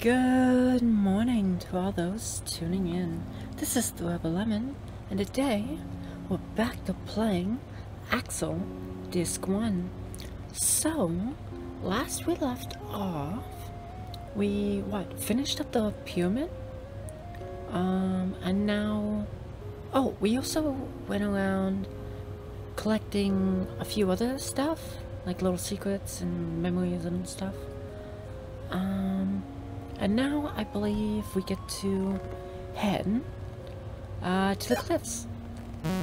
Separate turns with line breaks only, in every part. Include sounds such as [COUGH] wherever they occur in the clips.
Good morning to all those tuning in. This is the Rebel Lemon, and today we're back to playing Axial Disc 1. So, last we left off, we, what, finished up the pyramid? Um, and now, oh, we also went around collecting a few other stuff, like little secrets and memories and stuff. Um, and now I believe we get to head uh, to the cliffs.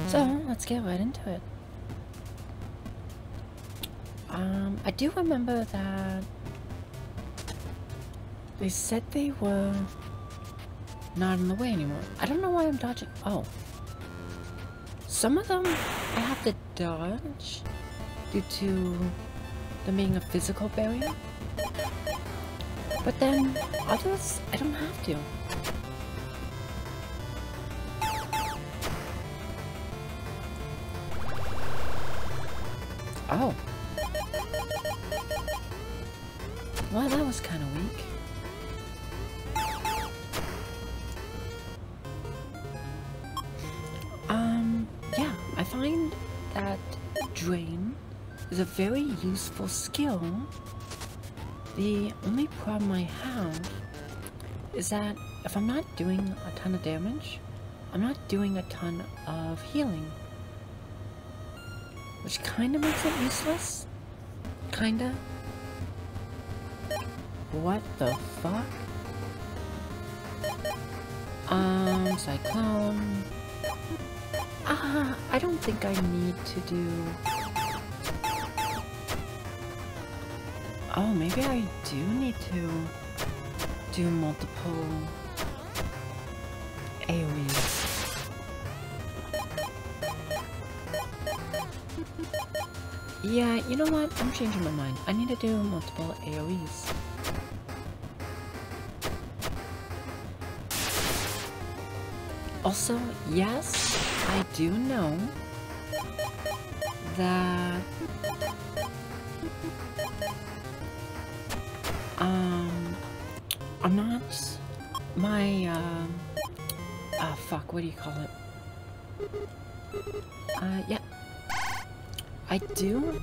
So let's get right into it. Um, I do remember that they said they were not in the way anymore. I don't know why I'm dodging. Oh. Some of them I have to dodge due to them being a physical barrier. But then others, I don't have to. Oh. Well, that was kind of weak. Um, yeah, I find that Drain is a very useful skill. The only problem I have is that if I'm not doing a ton of damage, I'm not doing a ton of healing. Which kind of makes it useless. Kinda. What the fuck? Um, Cyclone. Ah, I don't think I need to do... Oh, maybe I do need to do multiple AoEs. Yeah, you know what? I'm changing my mind. I need to do multiple AoEs. Also, yes, I do know that I'm not my um ah fuck what do you call it? Uh yeah. I do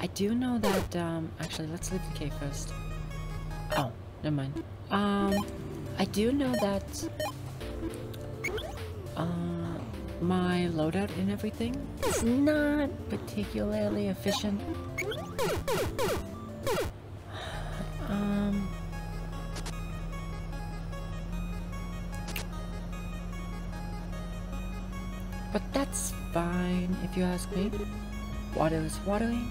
I do know that um actually let's leave the cave first. Oh never mind. Um I do know that uh, my loadout and everything is not particularly efficient. Me. Water is watering.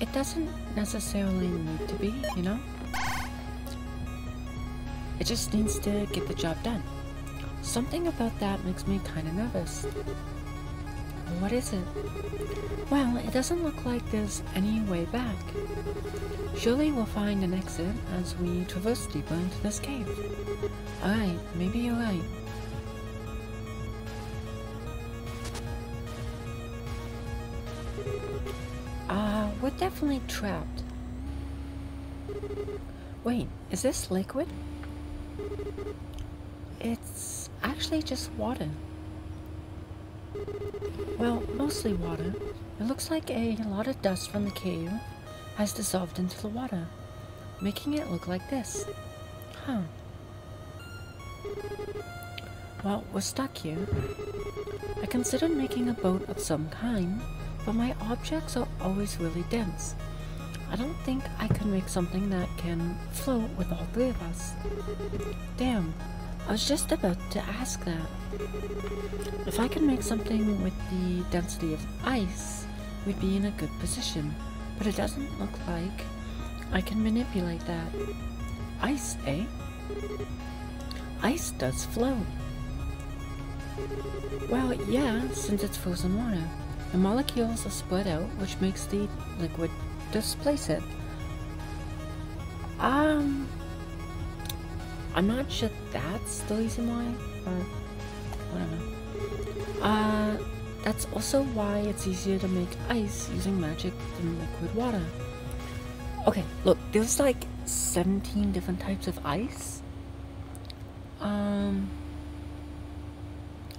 It doesn't necessarily need to be, you know? It just needs to get the job done. Something about that makes me kind of nervous. What is it? Well, it doesn't look like there's any way back. Surely we'll find an exit as we traverse deeper into this cave. Alright, maybe you're right. Uh, we're definitely trapped. Wait, is this liquid? It's actually just water. Well, mostly water. It looks like a lot of dust from the cave has dissolved into the water, making it look like this. Huh. Well, we're stuck here. I considered making a boat of some kind, but my objects are always really dense. I don't think I can make something that can float with all three of us. Damn, I was just about to ask that. If I could make something with the density of ice, we'd be in a good position. But it doesn't look like I can manipulate that. Ice, eh? Ice does float. Well, yeah, since it's frozen water. The molecules are spread out, which makes the liquid displace it. Um, I'm not sure that's the reason why, but whatever. Uh, that's also why it's easier to make ice using magic than liquid water. Okay, look, there's like 17 different types of ice. Um,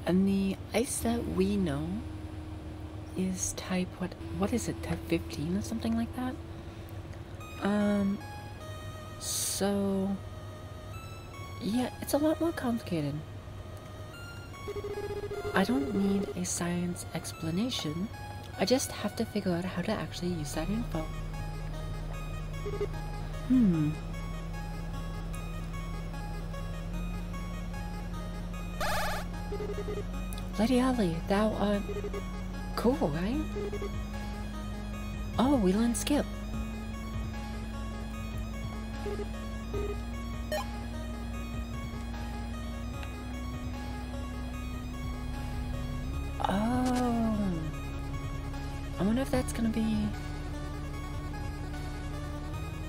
and the ice that we know is type what what is it type 15 or something like that? Um so yeah it's a lot more complicated. I don't need a science explanation. I just have to figure out how to actually use that info. Hmm Lady Oli, thou art cool, right? Oh, we learned skip. Oh. I wonder if that's gonna be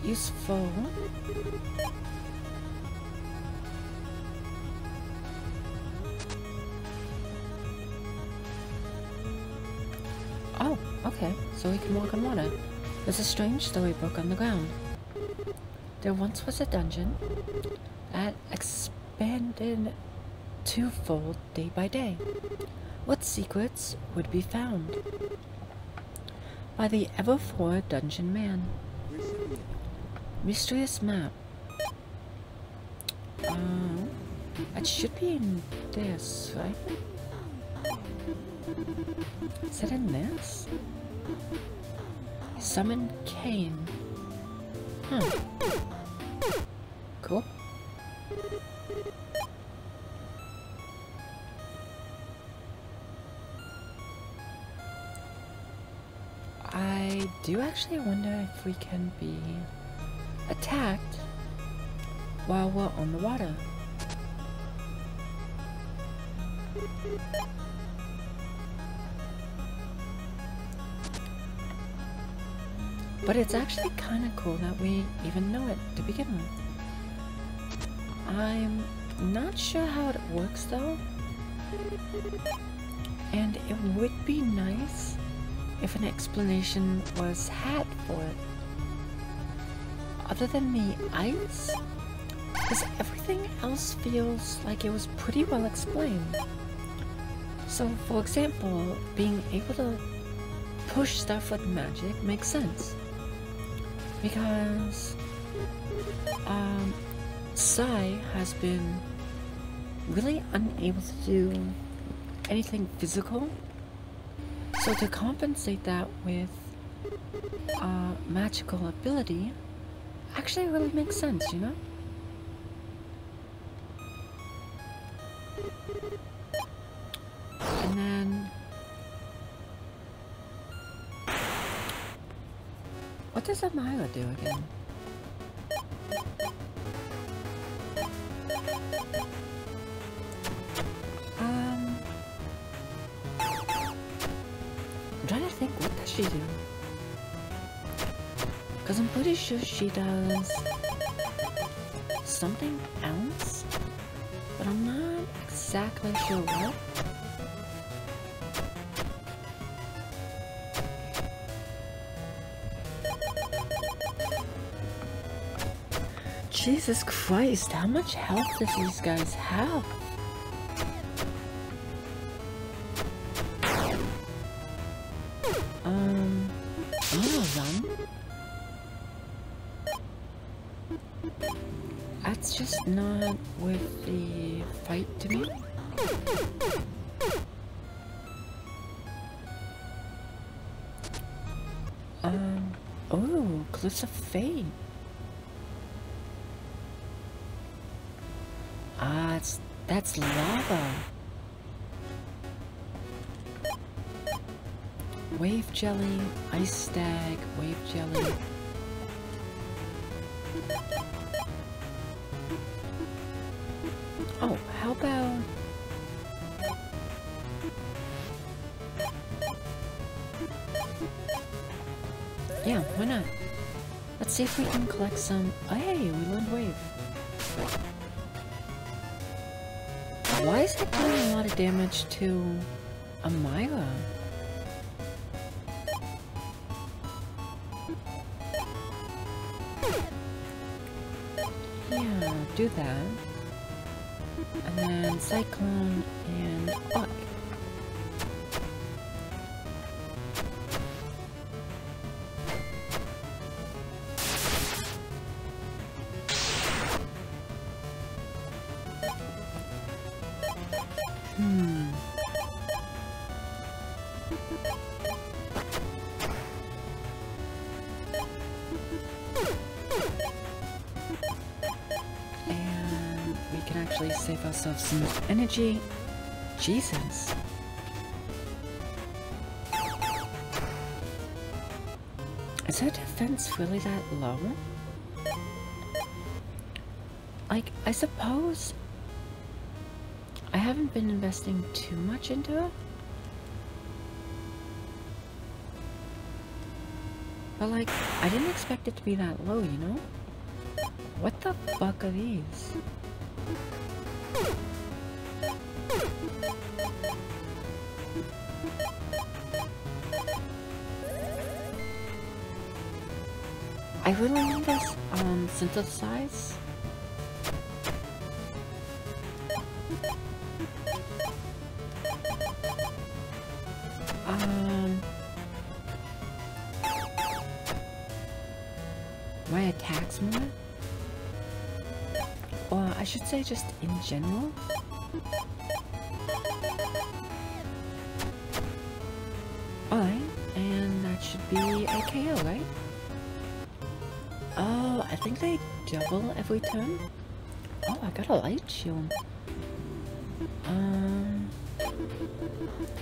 useful. So we can walk on water. There's a strange storybook on the ground. There once was a dungeon that expanded twofold day by day. What secrets would be found? By the ever forward dungeon man. Mysterious map. Uh, it should be in this, right? Is it in this? Summon Cain. Huh. Cool. I do actually wonder if we can be attacked while we're on the water. But it's actually kind of cool that we even know it to begin with. I'm not sure how it works though. And it would be nice if an explanation was had for it. Other than the ice, because everything else feels like it was pretty well explained. So, for example, being able to push stuff with magic makes sense because um, Sai has been really unable to do anything physical. So to compensate that with uh, magical ability actually really makes sense, you know? And then What does Amara do again? Um, I'm trying to think, what does she do? Because I'm pretty sure she does something else, but I'm not exactly sure what. Jesus Christ, how much health do these guys have? Um? That's just not worth the fight to me. Um, oh, Cliffs of Fate. Lava. Wave jelly, ice stag, wave jelly. Oh, how about... Yeah, why not? Let's see if we can collect some... Oh, hey, we learned wave. Why is it doing a lot of damage to Amara. Yeah, do that. And then Cyclone and Arc. Energy. Jesus. Is her defense really that low? Like, I suppose I haven't been investing too much into it. But like, I didn't expect it to be that low, you know? What the fuck are these? I really need this um synthesize. Um my attacks more? Or I should say just in general. Alright, and that should be KO, right? Double every turn. Oh, I got a light shield. Um,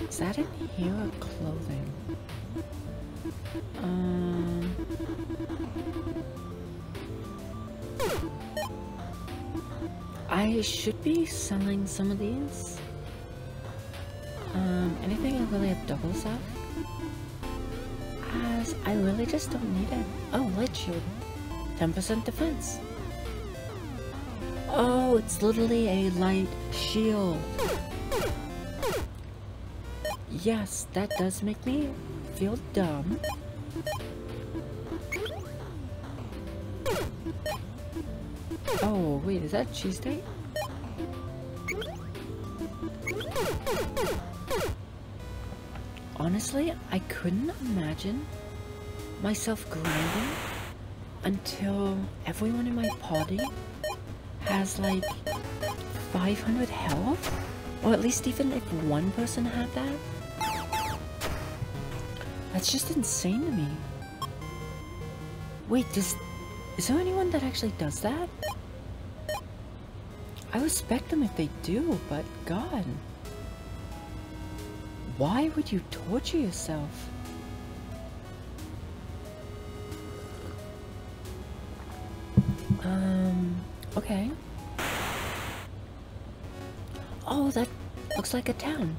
is that in here or clothing? Um, I should be selling some of these. Um, anything I really have doubles of? As I really just don't need it. Oh, light shield. 10% defense. Oh, it's literally a light shield. Yes, that does make me feel dumb. Oh, wait, is that cheesesteak? Honestly, I couldn't imagine myself grinding until everyone in my party has like 500 health? Or at least even if one person had that? That's just insane to me. Wait, does... Is there anyone that actually does that? I respect them if they do, but God. Why would you torture yourself? Okay. Oh, that looks like a town.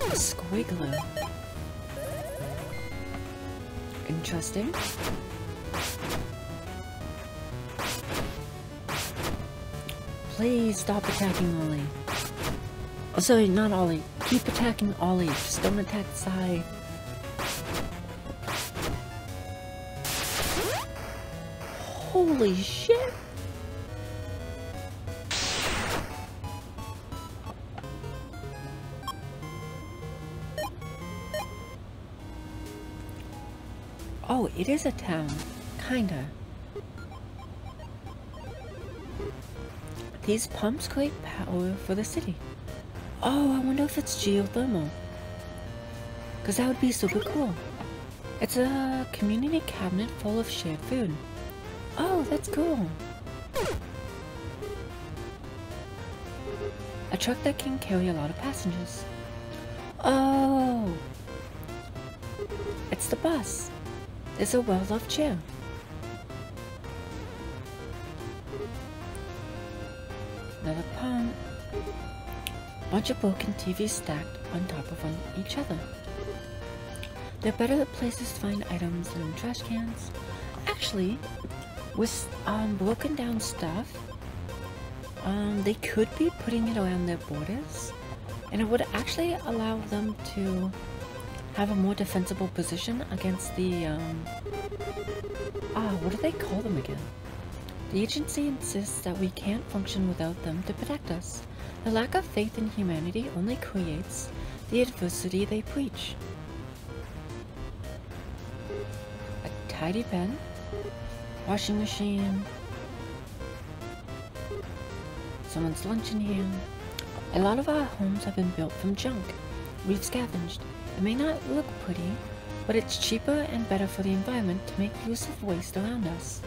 A squiggler. Interesting. Please stop attacking Oli. Oh, sorry, not Oli. Keep attacking Oli. Just don't attack Sai. Holy shit! Oh, it is a town. Kinda. These pumps create power for the city. Oh, I wonder if it's geothermal. Because that would be super cool. It's a community cabinet full of shared food. Oh, that's cool. A truck that can carry a lot of passengers. Oh! It's the bus. There's a well-loved chair. Another pump. Bunch of broken TVs stacked on top of one each other. They're better places to find items than trash cans. Actually, with um, broken down stuff, Um, they could be putting it around their borders, and it would actually allow them to have a more defensible position against the, um, ah, what do they call them again? The agency insists that we can't function without them to protect us. The lack of faith in humanity only creates the adversity they preach. A tidy pen, washing machine, someone's lunch in here. A lot of our homes have been built from junk. We've scavenged. It may not look pretty, but it's cheaper and better for the environment to make use of waste around us.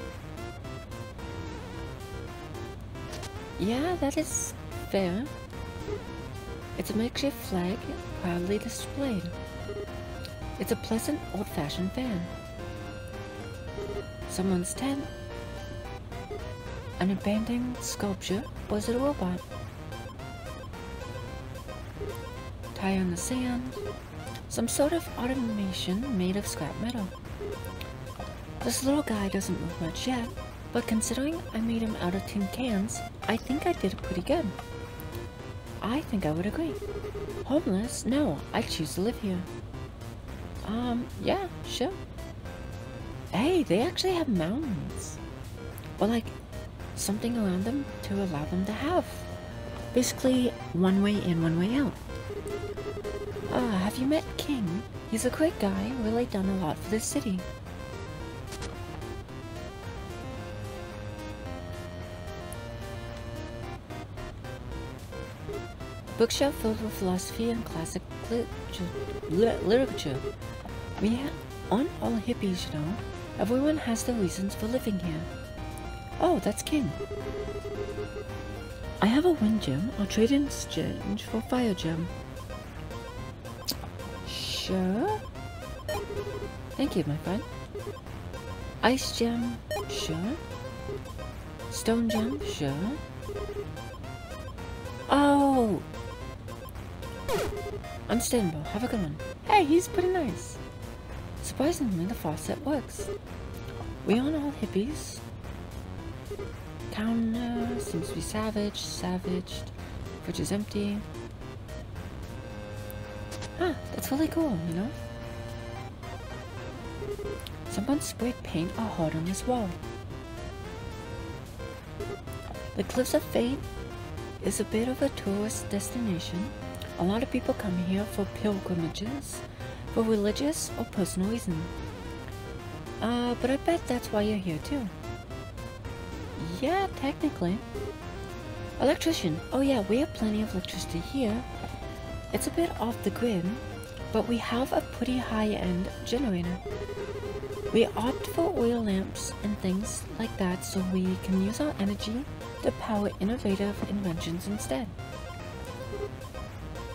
Yeah, that is fair. It's a makeshift flag, proudly displayed. It's a pleasant, old-fashioned fan. Someone's tent. An abandoned sculpture. Was it a robot? Tie on the sand. Some sort of automation made of scrap metal. This little guy doesn't move much yet, but considering I made him out of tin cans, I think I did pretty good. I think I would agree. Homeless? No, I choose to live here. Um, yeah, sure. Hey, they actually have mountains. Or like, something around them to allow them to have. Basically, one way in, one way out. Ah, have you met King? He's a great guy, really done a lot for this city. Bookshelf filled with philosophy and classic literature. We aren't all hippies, you know. Everyone has their reasons for living here. Oh, that's King. I have a wind gem. I'll trade in exchange for fire gem. Sure. Thank you, my friend. Ice gem. Sure. Stone gem. Sure. Oh, Understandable. Have a good one. Hey, he's pretty nice. Surprisingly, the faucet works. We aren't all hippies. Town uh, seems to be savage, savaged. Fridge is empty. Ah, that's really cool, you know? Someone sprayed paint or heart on this wall. The Cliffs of Fate is a bit of a tourist destination a lot of people come here for pilgrimages, for religious or personal reasons. Uh, but I bet that's why you're here too. Yeah, technically. Electrician. Oh yeah, we have plenty of electricity here. It's a bit off the grid, but we have a pretty high-end generator. We opt for oil lamps and things like that so we can use our energy to power innovative inventions instead.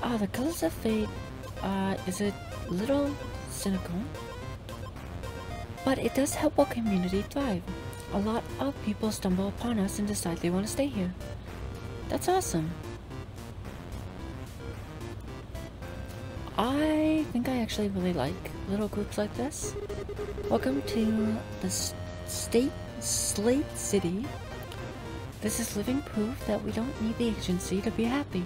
Ah, the colors of fate uh, is a little cynical, but it does help our community thrive. A lot of people stumble upon us and decide they want to stay here. That's awesome. I think I actually really like little groups like this. Welcome to the State Slate City. This is living proof that we don't need the agency to be happy.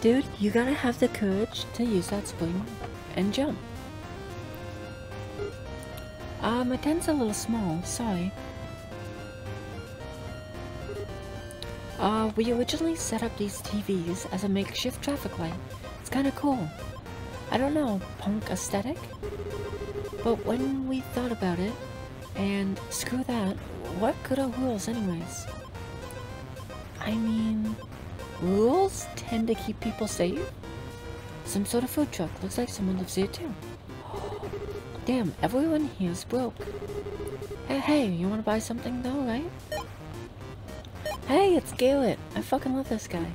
Dude. You gotta have the courage to use that spring and jump. Uh, my tent's a little small, sorry. Uh, we originally set up these TVs as a makeshift traffic light. It's kinda cool. I don't know, punk aesthetic? But when we thought about it, and screw that, what good are rules anyways? I mean, Rules tend to keep people safe. Some sort of food truck. Looks like someone lives here too. Damn, everyone here's broke. Hey, hey, you wanna buy something though, right? Hey, it's Garrett. I fucking love this guy.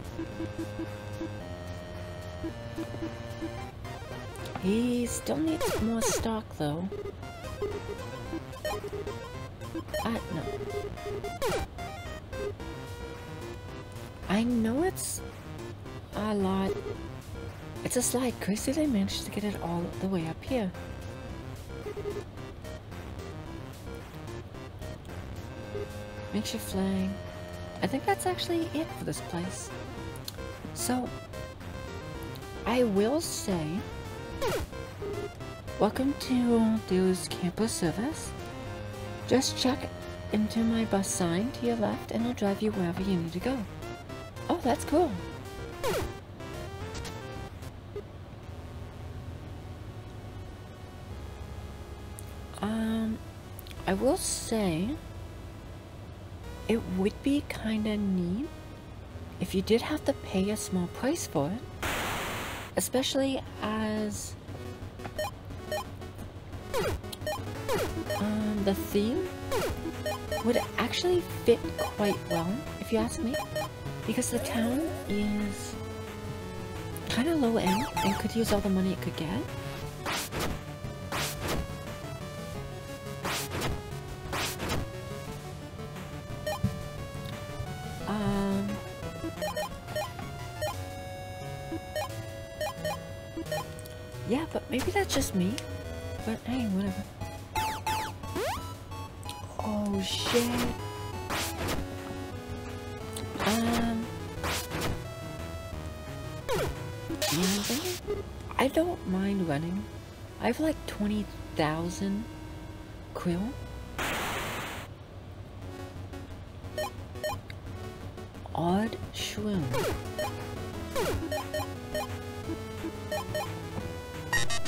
He still needs more stock though. I know it's... A lot. It's a slide. Crazy they managed to get it all the way up here. Makeshift flag. I think that's actually it for this place. So, I will say, welcome to Duo's campus service. Just check into my bus sign to your left and I'll drive you wherever you need to go. Oh, that's cool. Um, I will say it would be kinda neat if you did have to pay a small price for it, especially as um, the theme would actually fit quite well, if you ask me, because the town is kind of low end and could use all the money it could get. Um, yeah, but maybe that's just me. But hey, whatever. I have like 20,000 quill. Odd shroom.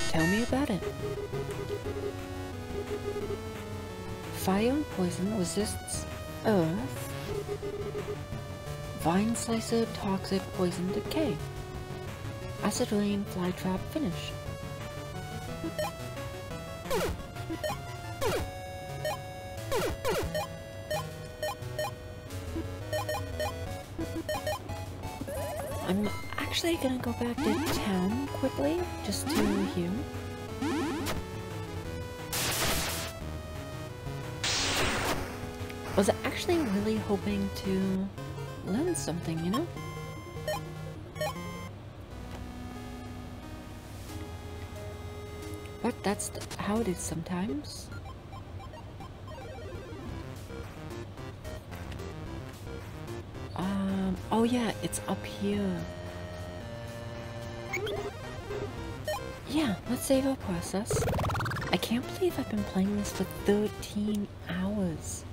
Tell me about it. Fire and poison resists earth. Vine slicer, toxic, poison, decay. Acid rain, fly trap, finish. Actually gonna go back to town quickly, just to heal. was actually really hoping to learn something, you know? But that's how it is sometimes. Um, oh yeah, it's up here. Yeah, let's save our process. I can't believe I've been playing this for 13 hours.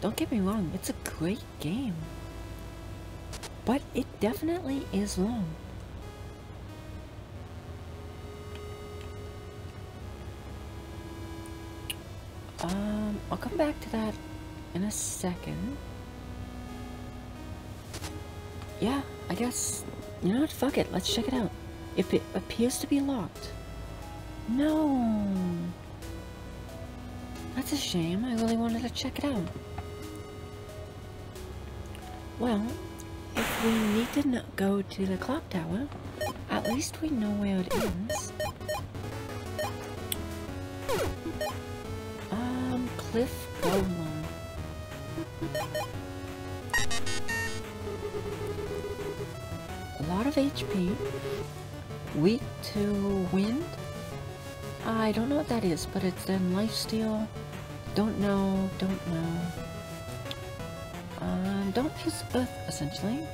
Don't get me wrong, it's a great game. But it definitely is long. Um, I'll come back to that in a second. Yeah, I guess, you know what, fuck it, let's check it out. If it appears to be locked. No. That's a shame, I really wanted to check it out. Well, if we need to not go to the clock tower, at least we know where it ends. Um, Cliff Golem. A lot of HP. Weak to wind. I don't know what that is, but it's then lifesteal. Don't know, don't know. Um, don't use Earth, essentially.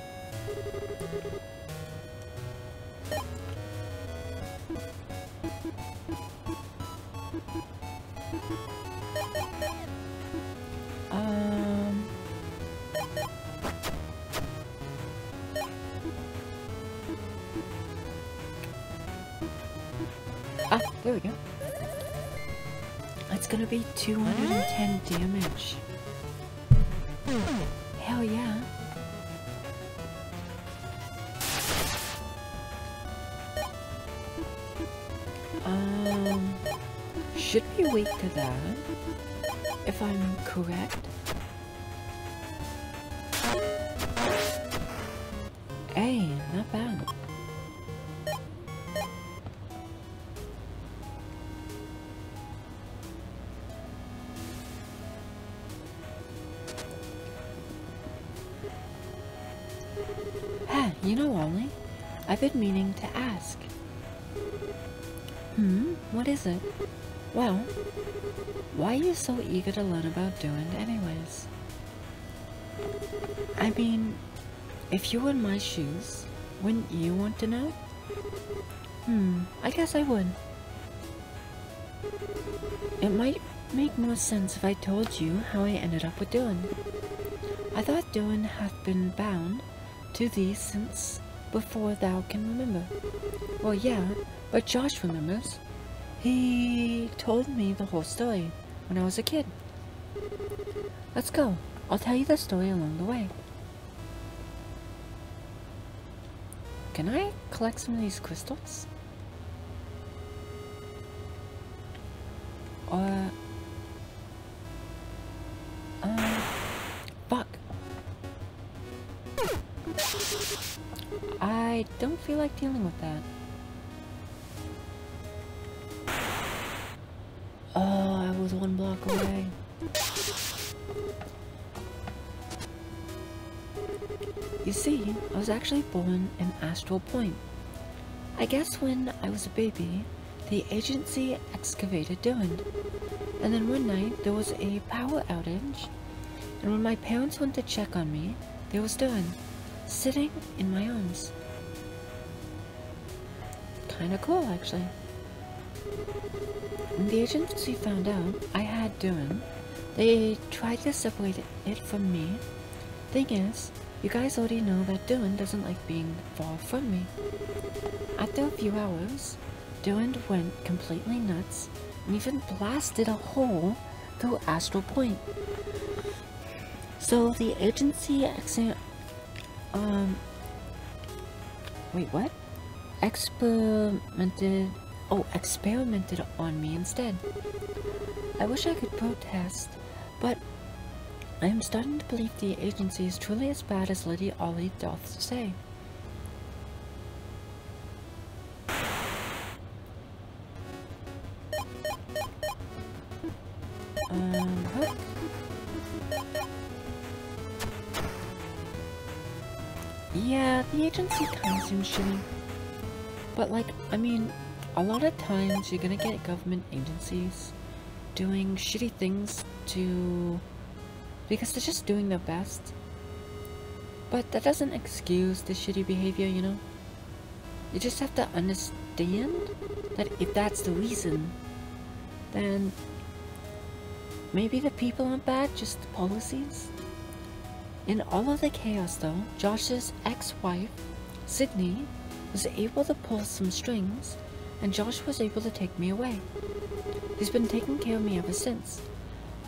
There we go. It's gonna be 210 damage. Hell yeah. Um, should we wait to that? If I'm correct? Is it? Well, why are you so eager to learn about doing anyways? I mean, if you were in my shoes, wouldn't you want to know? Hmm, I guess I would. It might make more sense if I told you how I ended up with Dylan. I thought Dylan hath been bound to thee since before thou can remember. Well, yeah, but Josh remembers. He told me the whole story when I was a kid. Let's go. I'll tell you the story along the way. Can I collect some of these crystals? Or... Uh... Fuck. I don't feel like dealing with that. I was actually born in Astral Point. I guess when I was a baby, the agency excavated Dylan. And then one night, there was a power outage. And when my parents went to check on me, there was Dylan, sitting in my arms. Kinda cool, actually. When the agency found out I had Dylan, they tried to separate it from me. Thing is, you guys already know that Dylan doesn't like being far from me. After a few hours, Dylan went completely nuts and even blasted a hole through Astral Point. So the agency exam um wait what? Experimented oh experimented on me instead. I wish I could protest, but I am starting to believe the agency is truly as bad as Lady Oli doth say. Um. Yeah, the agency kind seems shitty. But like, I mean, a lot of times you're gonna get government agencies doing shitty things to because they're just doing their best. But that doesn't excuse the shitty behavior, you know? You just have to understand that if that's the reason, then maybe the people aren't bad, just the policies. In all of the chaos though, Josh's ex-wife, Sydney, was able to pull some strings and Josh was able to take me away. He's been taking care of me ever since.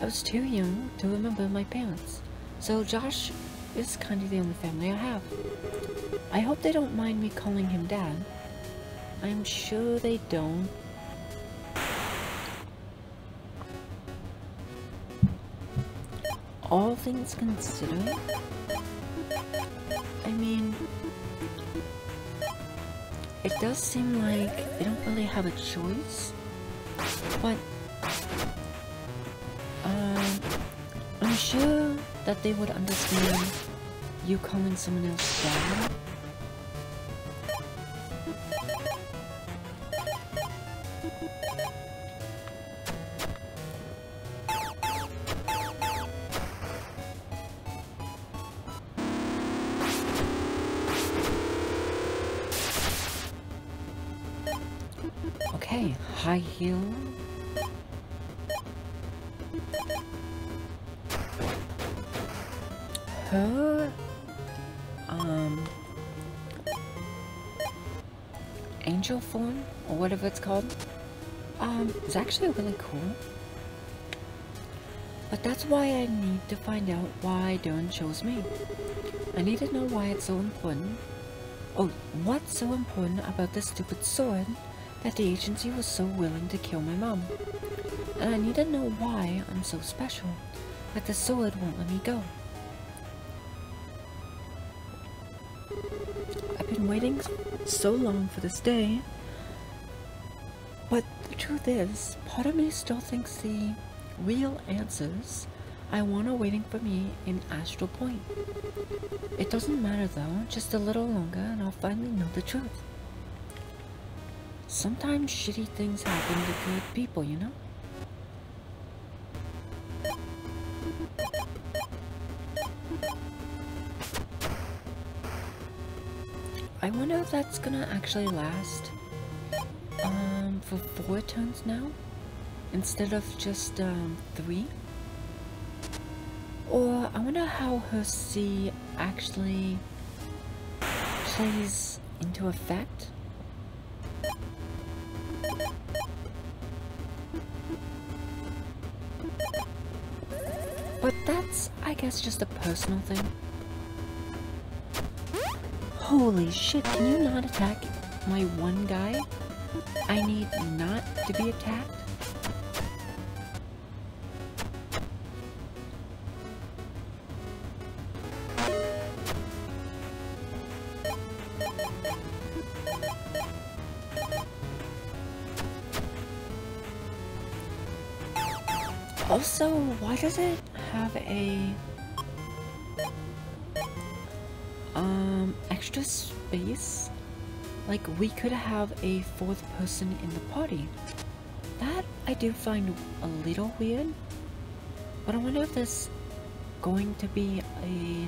I was too young to remember my parents, so Josh is kind of the only family I have. I hope they don't mind me calling him dad. I'm sure they don't. All things considered, I mean, it does seem like they don't really have a choice, but sure that they would understand you calling someone else dad. Form or whatever it's called um is actually really cool. But that's why I need to find out why Dylan chose me. I need to know why it's so important oh what's so important about this stupid sword that the agency was so willing to kill my mom. And I need to know why I'm so special that the sword won't let me go. I've been waiting so long for this day. But the truth is, part of me still thinks the real answers I want are waiting for me in Astral Point. It doesn't matter though, just a little longer and I'll finally know the truth. Sometimes shitty things happen to good people, you know? I wonder if that's gonna actually last um, for four turns now instead of just um, three. Or I wonder how her C actually plays into effect. But that's, I guess, just a personal thing. Holy shit, can you not attack my one guy? I need not to be attacked? Also, why does it extra space? Like we could have a fourth person in the party. That I do find a little weird. But I wonder if there's going to be a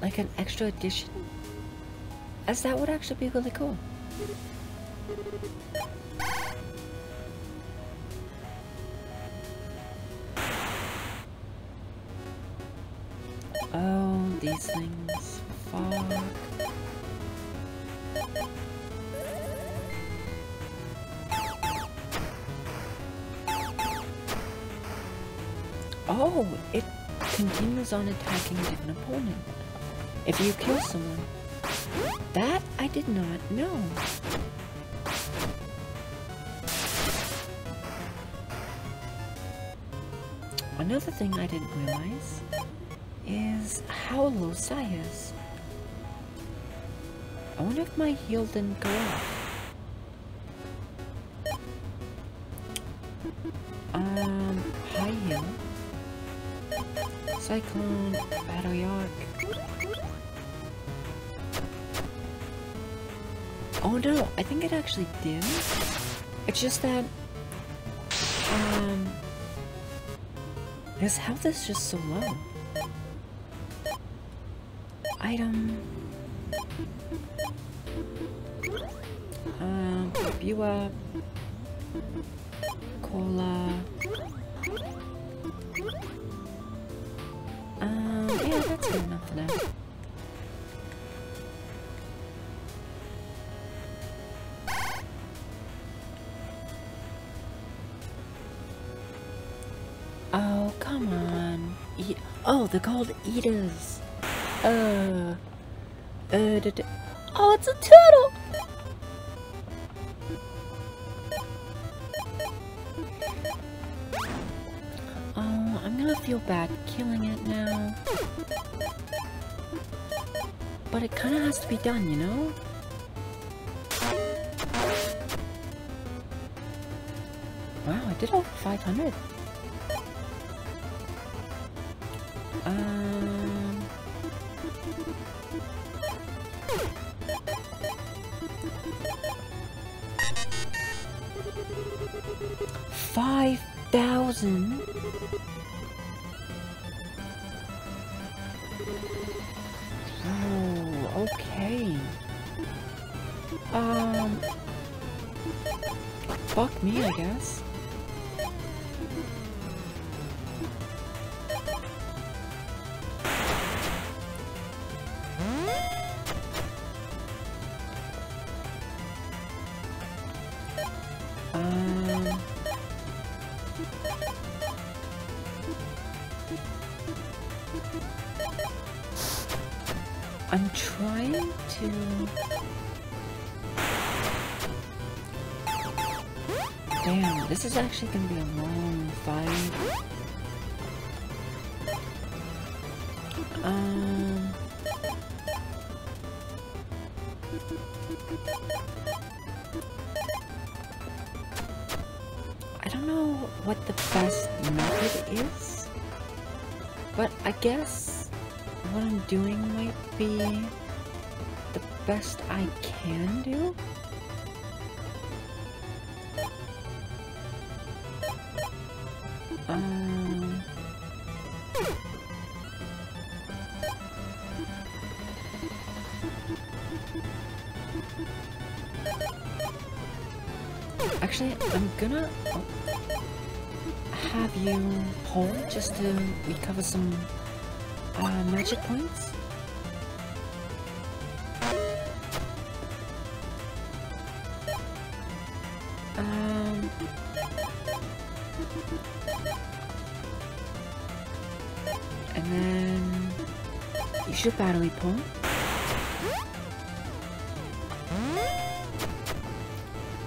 like an extra addition. As that would actually be really cool. Oh, it continues on attacking a different opponent. If you kill someone. That I did not know. Another thing I didn't realize is how low Sai is. I wonder if my heal didn't go off. Um, high heal. Cyclone, Battle York. Oh no, I think it actually did. It's just that, um, his health is just so low. Item. Um, pop you up. Cola. They're called eaters. Uh. Uh, da, da. Oh, it's a turtle! Oh, I'm gonna feel bad killing it now. But it kinda has to be done, you know? Wow, I did over 500. Um... Five thousand? Oh, okay. Um... Fuck me, I guess. This is actually gonna be a long fight. Um... I don't know what the best method is. But I guess what I'm doing might be the best I can do. Um, actually, I'm gonna oh, have you hold just to recover some uh, magic points. You should battery pull.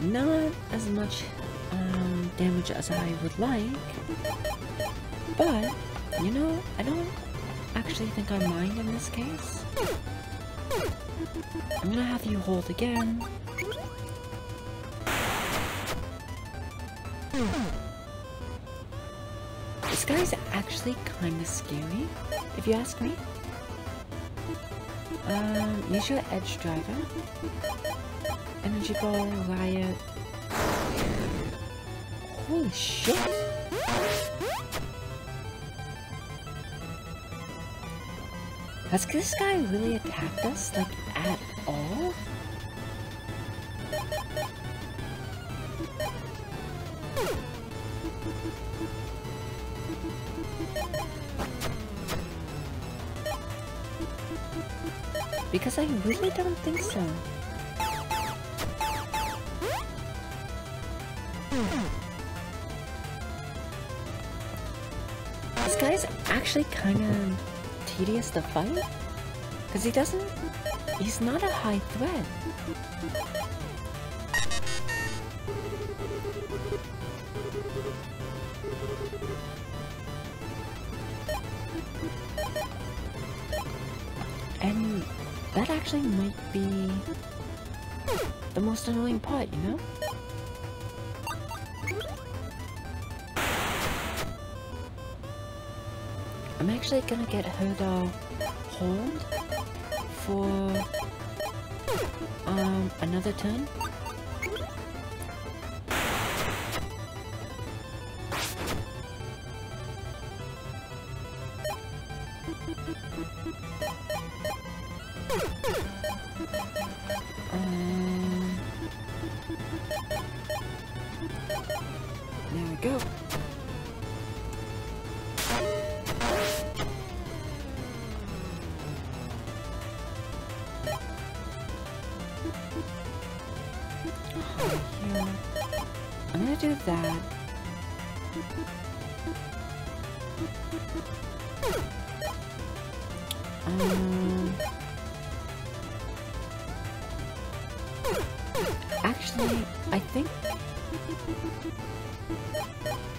Not as much um, damage as I would like, but you know, I don't actually think I mind in this case. I'm gonna have you hold again. This guy's actually kinda scary, if you ask me. Um, use your edge driver. Energy ball, riot. Holy shit! Has this guy really attacked us, like, Because I really don't think so. This guy's actually kind of tedious to fight. Because he doesn't... He's not a high threat. Actually might be the most annoying part, you know? I'm actually gonna get her to hold for um another turn. Um, actually, I think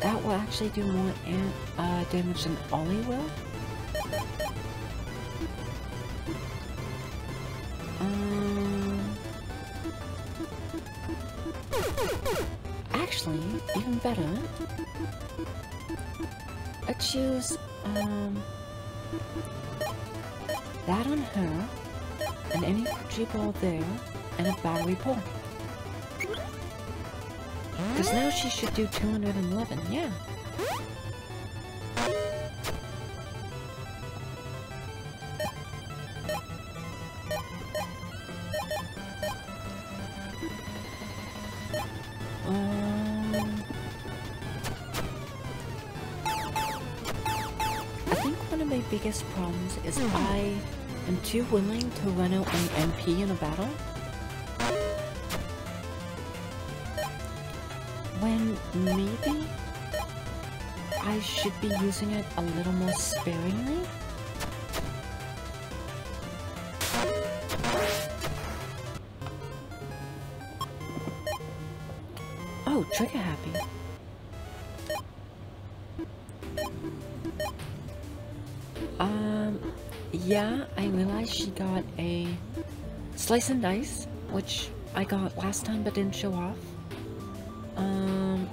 that will actually do more uh, damage than Oli will. Um, actually, even better. I choose um that on her, and any G ball there, and a battery pull. Because now she should do 211, yeah. Um, I think one of my biggest problems is I am too willing to run out an MP in a battle. When maybe I should be using it a little more sparingly. Slice and dice, which I got last time but didn't show off. Um,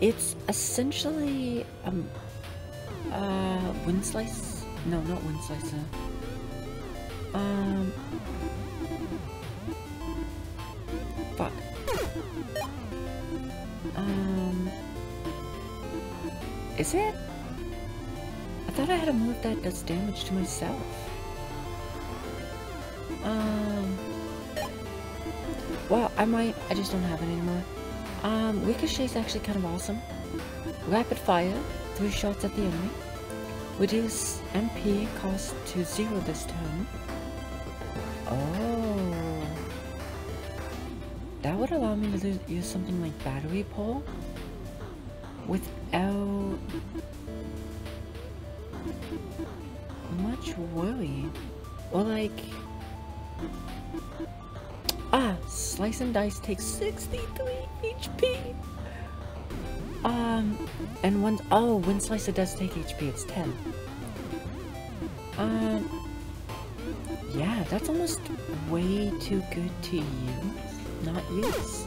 It's essentially um uh wind slice. No, not wind slicer. Um fuck. Um Is it? I thought I had a move that does damage to myself. Um Well, I might I just don't have it anymore. Um, Ricochet is actually kind of awesome. Rapid fire, three shots at the enemy. Reduce MP cost to zero this turn. Oh. That would allow me to use something like battery Pole. without much worry. Or like Slice and Dice takes 63 HP. Um, and one, oh, when Slicer does take HP, it's 10. Um, yeah, that's almost way too good to use, not use.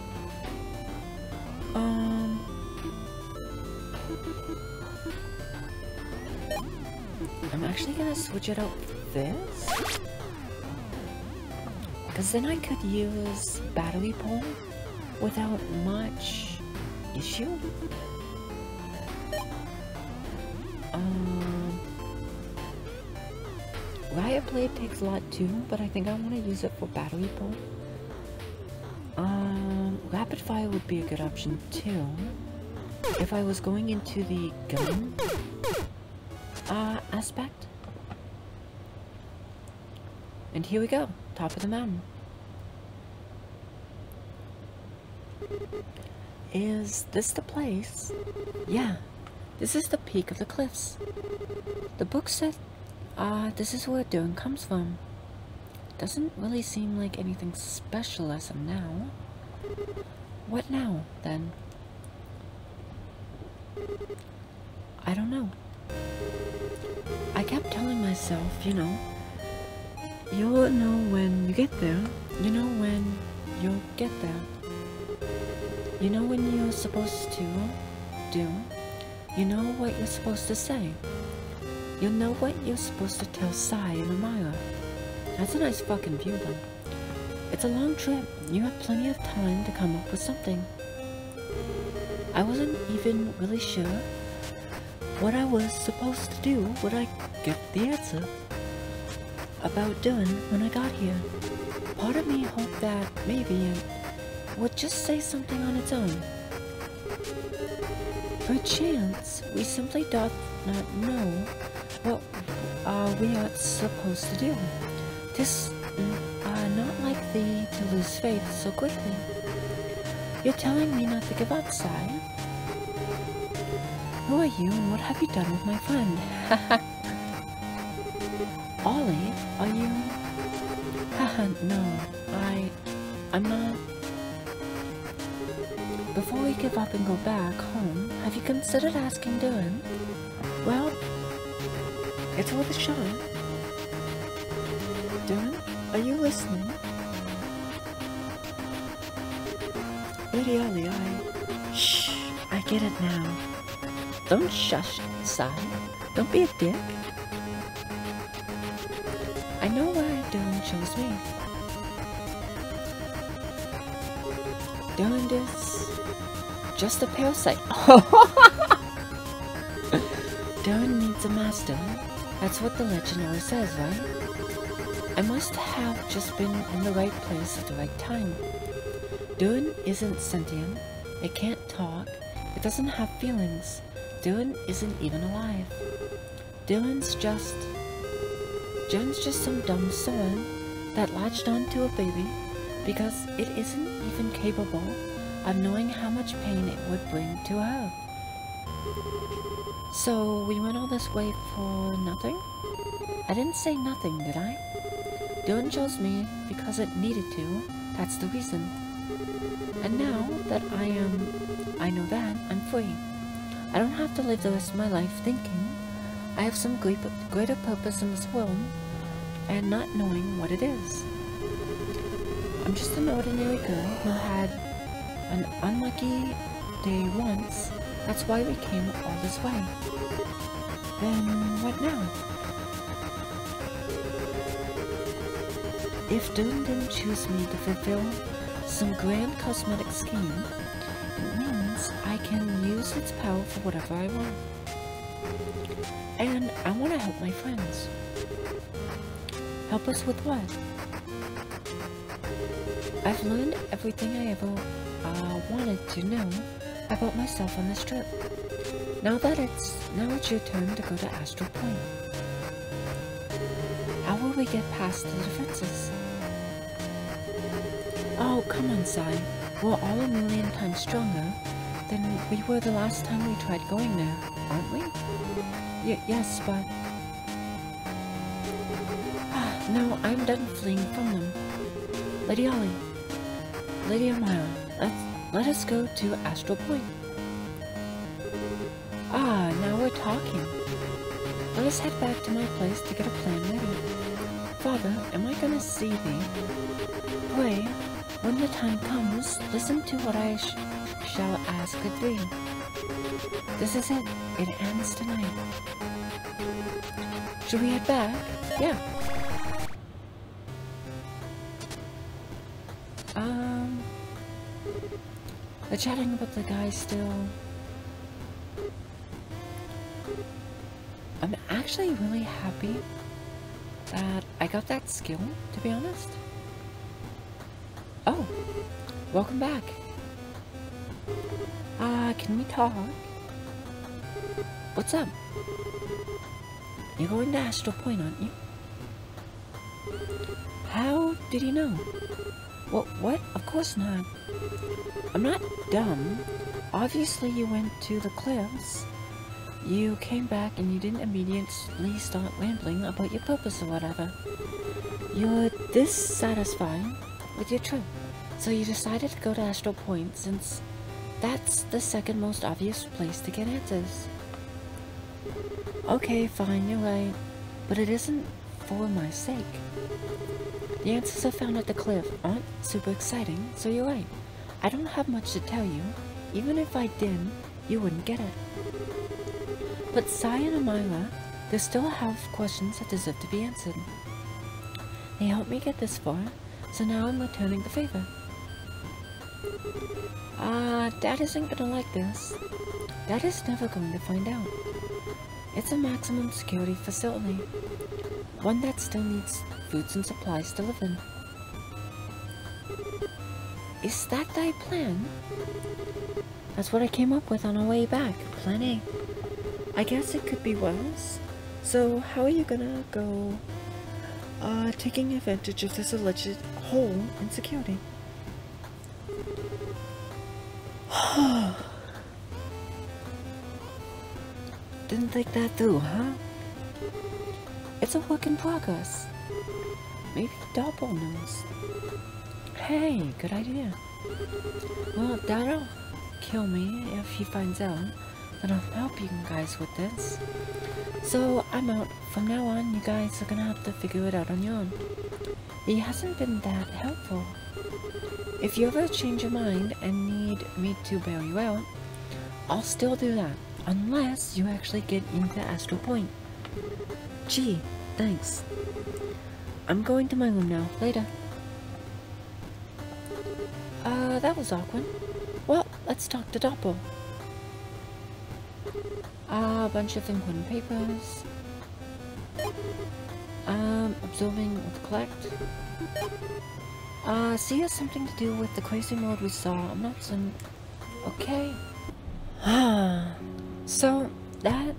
Um, I'm actually gonna switch it out this. Because then I could use battery pull without much issue. Um, Riot Blade takes a lot too, but I think I want to use it for battery pull. Um, Rapid Fire would be a good option too. If I was going into the gun uh, aspect. And here we go, top of the mountain. Is this the place? Yeah, this is the peak of the cliffs. The book said, ah, uh, this is where Durin comes from. Doesn't really seem like anything special as of now. What now, then? I don't know. I kept telling myself, you know, you'll know when you get there. You know when you'll get there. You know when you're supposed to do. You know what you're supposed to say. You'll know what you're supposed to tell Sai and Amara. That's a nice fucking view though. It's a long trip. You have plenty of time to come up with something. I wasn't even really sure what I was supposed to do when I get the answer about doing when I got here. Part of me hoped that maybe it would just say something on its own. Perchance, we simply doth not know what uh, we are supposed to do. This uh, not like thee to lose faith so quickly. You're telling me not to give up, Sai. Who are you and what have you done with my friend? [LAUGHS] Oli, are you... Haha, no, I... I'm not... Before we give up and go back home, have you considered asking Durin? Well, it's worth a shot. Durin, are you listening? Lady Oli, I... Shh, I get it now. Don't shush, Sai. Don't be a dick. Durin me. Doing this just a parasite. [LAUGHS] Durin needs a master. That's what the legend always says, right? I must have just been in the right place at the right time. Durin isn't sentient. It can't talk. It doesn't have feelings. Durin isn't even alive. Dylan's just... Dylan's just some dumb soul that latched onto a baby because it isn't even capable of knowing how much pain it would bring to her. So we went all this way for nothing? I didn't say nothing, did I? Durin chose me because it needed to. That's the reason. And now that I am... I know that, I'm free. I don't have to live the rest of my life thinking I have some greater purpose in this world and not knowing what it is. I'm just an ordinary girl who had an unlucky day once That's why we came all this way. Then what now? If Doom didn't choose me to fulfill some grand cosmetic scheme, it means I can use its power for whatever I want. And I want to help my friends. Help us with what? I've learned everything I ever uh, wanted to know about myself on this trip. Now that it's now it's your turn to go to Astral Point. How will we get past the defenses? Oh, come on, Sai. We're all a million times stronger than we were the last time we tried going there, aren't we? Y yes, but... Ah, no, I'm done fleeing from them. Lady Oli. Lady Amara, let's, let us go to Astral Point. Ah, now we're talking. Let us head back to my place to get a plan ready. Father, am I gonna see thee? Wait, when the time comes, listen to what I sh shall ask of thee. This is it. It ends tonight. Should we head back? Yeah. Um... Chatting about the guy still... I'm actually really happy that I got that skill, to be honest. Oh, welcome back. Uh, can we talk? What's up? You're going to Astral Point, aren't you? How did you know? What? What? Of course not. I'm not dumb. Obviously you went to the cliffs. You came back and you didn't immediately start rambling about your purpose or whatever. You're dissatisfied with your trip, so you decided to go to Astral Point since that's the second most obvious place to get answers. Okay, fine, you're right, but it isn't for my sake. The answers I found at the cliff aren't super exciting, so you're right. I don't have much to tell you. Even if I did, you wouldn't get it. But Sai and Amara, they still have questions that deserve to be answered. They helped me get this far, so now I'm returning the favor. Ah, uh, Dad isn't gonna like this. Dad is never going to find out. It's a maximum security facility. One that still needs foods and supplies to live in. Is that thy plan? That's what I came up with on our way back. Plan A. I guess it could be worse. So how are you gonna go uh, taking advantage of this alleged hole in security? [SIGHS] Didn't think that through, huh? It's a work in progress. Maybe Doppel knows. Hey, good idea. Well, that'll kill me if he finds out that I'm helping you guys with this. So I'm out. From now on, you guys are gonna have to figure it out on your own. He hasn't been that helpful. If you ever change your mind and need me to bail you out, I'll still do that. Unless you actually get into Astral Point. Gee, thanks. I'm going to my room now. Later. Uh, that was awkward. Well, let's talk to Doppel. Uh, a bunch of important papers. Um, observing what collect. Uh, see has something to do with the crazy mode we saw. I'm not some... Okay. Ah. [SIGHS] so, that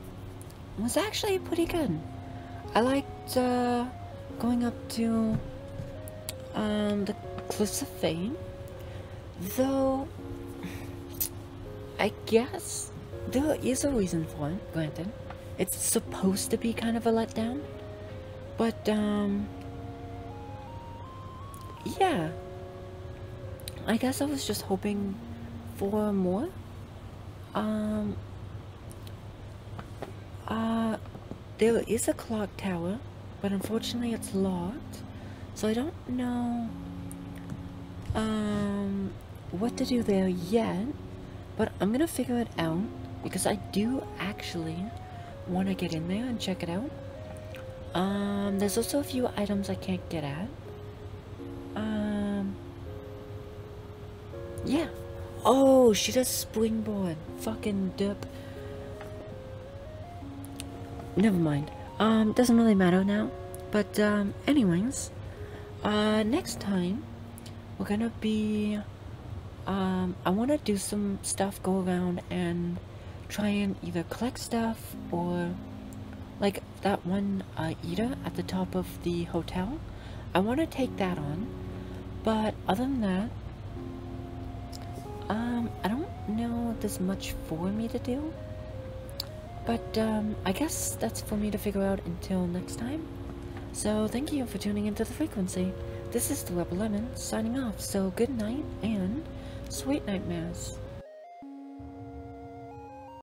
was actually pretty good. I liked, uh, going up to, um, the Cliffs of Fate. Though, I guess there is a reason for it, granted. It's supposed to be kind of a letdown. But, um, yeah. I guess I was just hoping for more. Um, uh, there is a clock tower, but unfortunately it's locked. So I don't know, um, what to do there yet, but I'm gonna figure it out because I do actually want to get in there and check it out. Um, there's also a few items I can't get at. Um, yeah. Oh, she does springboard. Fucking dip. Never mind. Um, doesn't really matter now. But, um, anyways. Uh, next time, we're gonna be, um, I wanna do some stuff, go around and try and either collect stuff or, like, that one, uh, eater at the top of the hotel. I wanna take that on. But, other than that, um, I don't know there's much for me to do. But, um, I guess that's for me to figure out until next time. So, thank you for tuning into the frequency. This is the Rebel Lemon signing off. So, good night and sweet nightmares.